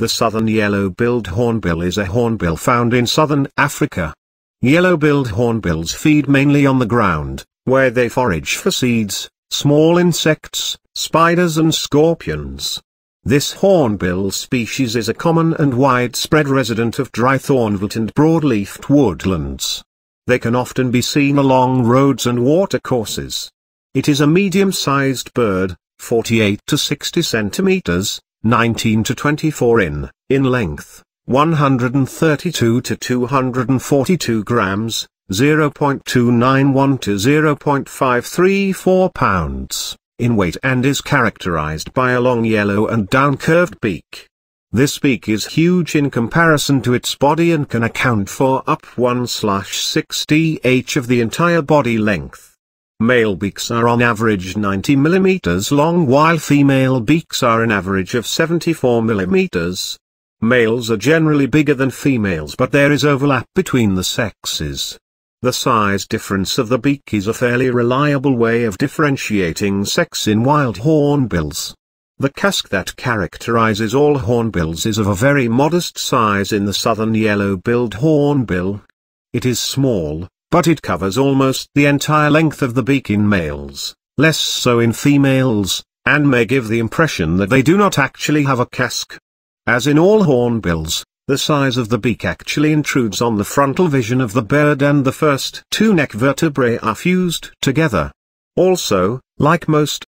The southern yellow-billed hornbill is a hornbill found in southern Africa. Yellow-billed hornbills feed mainly on the ground, where they forage for seeds, small insects, spiders and scorpions. This hornbill species is a common and widespread resident of dry thornwood and broadleafed woodlands. They can often be seen along roads and watercourses. It is a medium-sized bird, 48 to 60 centimeters, 19 to 24 in, in length, 132 to 242 grams, 0.291 to 0.534 pounds, in weight and is characterized by a long yellow and down-curved beak. This beak is huge in comparison to its body and can account for up 1/6 dh of the entire body length. Male beaks are on average 90 mm long while female beaks are an average of 74 mm. Males are generally bigger than females but there is overlap between the sexes. The size difference of the beak is a fairly reliable way of differentiating sex in wild hornbills. The casque that characterizes all hornbills is of a very modest size in the southern yellow-billed hornbill. It is small, but it covers almost the entire length of the beak in males, less so in females, and may give the impression that they do not actually have a casque. As in all hornbills, the size of the beak actually intrudes on the frontal vision of the bird and the first two neck vertebrae are fused together. Also, like most